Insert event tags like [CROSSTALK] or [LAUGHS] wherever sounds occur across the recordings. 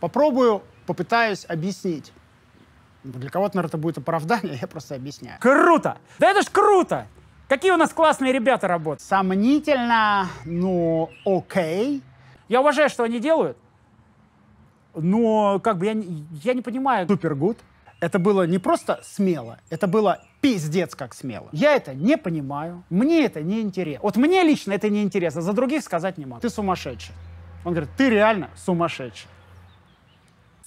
Попробую, попытаюсь объяснить. Для кого-то, наверное, это будет оправдание, [LAUGHS] я просто объясняю. Круто! Да это ж круто! Какие у нас классные ребята работают. Сомнительно, но окей. Я уважаю, что они делают, но как бы я, не- я не понимаю. Супер гуд. Это было не просто смело, это было пиздец как смело. Я это не понимаю, мне это не интересно. Вот мне лично это не интересно, за других сказать не могу. Ты сумасшедший. Он говорит, ты реально сумасшедший.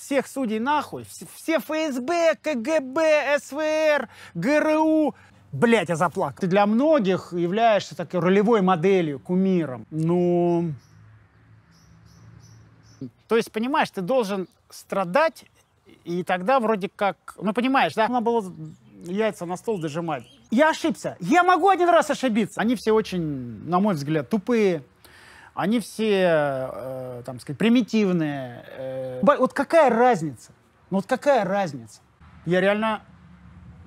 Всех судей нахуй, все, ФСБ, КГБ, СВР, ГРУ. Блять, я заплакал. Ты для многих являешься такой ролевой моделью, кумиром. Ну, то есть, понимаешь, ты должен страдать, и тогда вроде как... Ну, понимаешь, да? Надо было яйца на стол дожимать. Я ошибся. Я могу один раз ошибиться. Они все очень, на мой взгляд, тупые. Они все, э, там сказать, примитивные. э. Вот какая разница? Ну вот какая разница? Я реально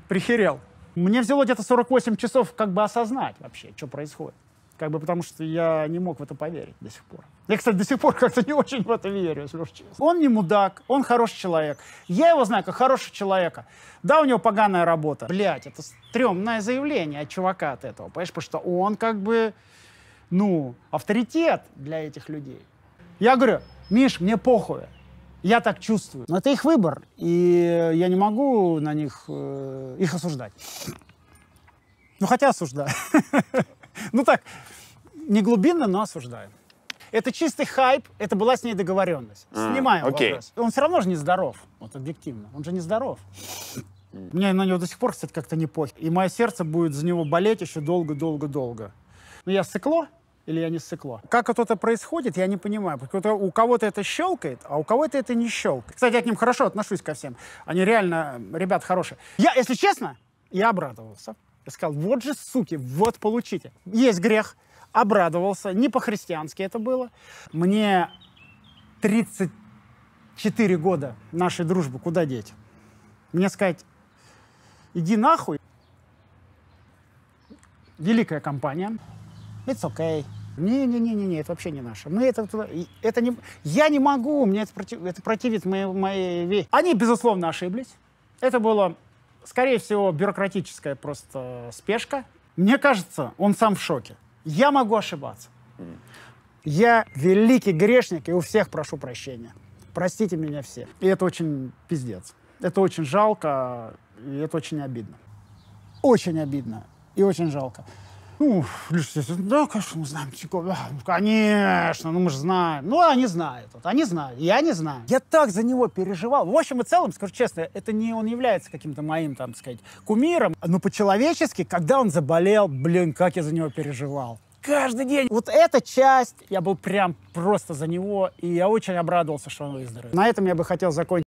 прихерел. Мне взяло где-то 48 часов как бы осознать вообще, что происходит. Как бы потому что я не мог в это поверить до сих пор. Я, кстати, до сих пор как-то не очень в это верю, если уж честно. Он не мудак, он хороший человек. Я его знаю как хорошего человека. Да, у него поганая работа. Блять, это стрёмное заявление от чувака от этого, понимаешь? Потому что он как бы, ну, авторитет для этих людей. Я говорю, Миш, мне похуй. Я так чувствую. Но это их выбор, и я не могу на них э, их осуждать. Ну, хотя осуждаю. [LAUGHS] Ну так, не глубинно, но осуждаю. Это чистый хайп, это была с ней договоренность. Снимаем вопрос. Он все равно же не здоров, вот объективно. Он же не здоров. Мне на него до сих пор, кстати, как-то не похер. И мое сердце будет за него болеть еще долго-долго-долго. Ну, я сыкло или я не сыкло? Как это происходит, я не понимаю. Потому у кого-то это щелкает, а у кого-то это не щелкает. Кстати, я к ним хорошо отношусь ко всем. Они реально, ребят, хорошие. Я, если честно, я обрадовался. Я сказал, вот же, суки, вот получите. Есть грех. Обрадовался. Не по-христиански это было. Мне 34 года нашей дружбы куда деть? Мне сказать, иди нахуй. Великая компания. It's okay. Не-не-не-не, это вообще не наше. Мы это, это не, я не могу, мне это, против, это противит моей, моей. Они, безусловно, ошиблись. Это было, скорее всего, бюрократическая просто спешка. Мне кажется, он сам в шоке. Я могу ошибаться. Я великий грешник и у всех прошу прощения. Простите меня все. И это очень пиздец. Это очень жалко, и это очень обидно. Очень обидно и очень жалко. Ну, да, конечно, мы знаем. Тихо, да, ну, конечно, ну мы же знаем. Ну, они знают. Вот, они знают. Я не знаю. Я так за него переживал. В общем и целом, скажу честно, это не он является каким-то моим, там сказать, кумиром. Но по-человечески, когда он заболел, блин, как я за него переживал. Каждый день. Вот эта часть, я был прям просто за него, и я очень обрадовался, что он выздоровел. На этом я бы хотел закончить.